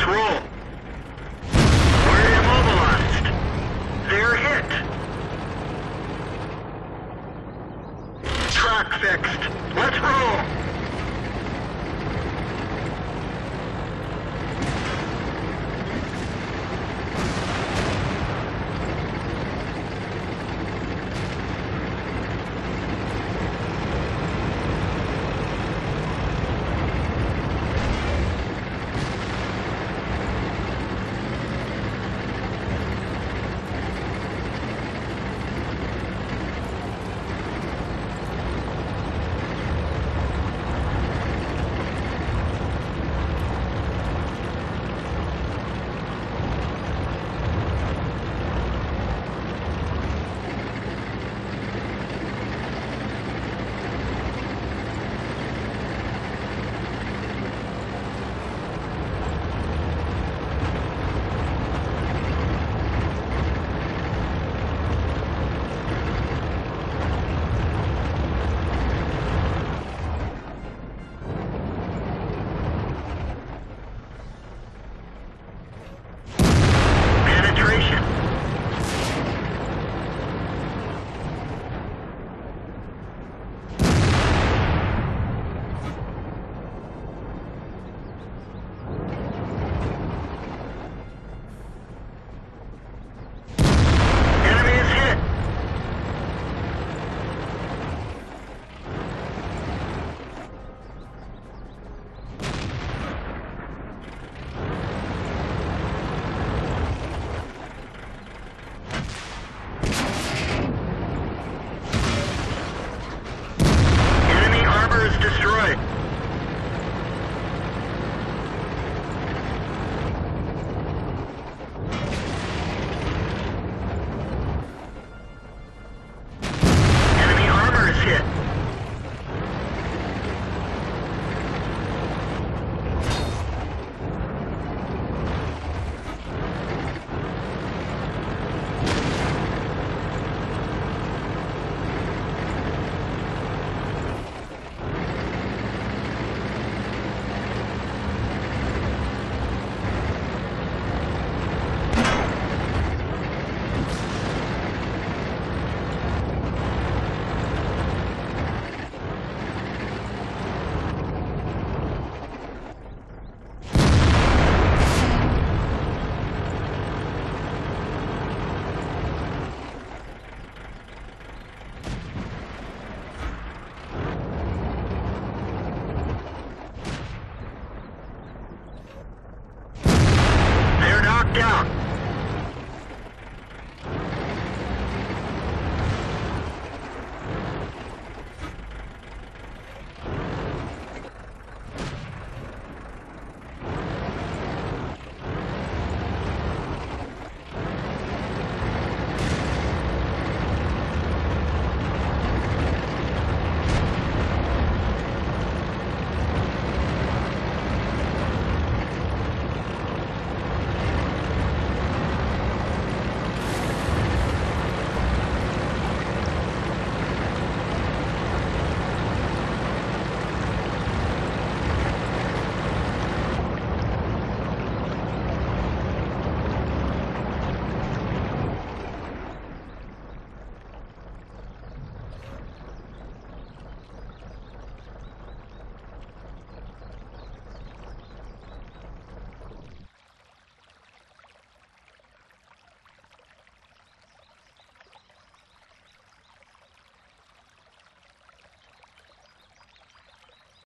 patrol. down.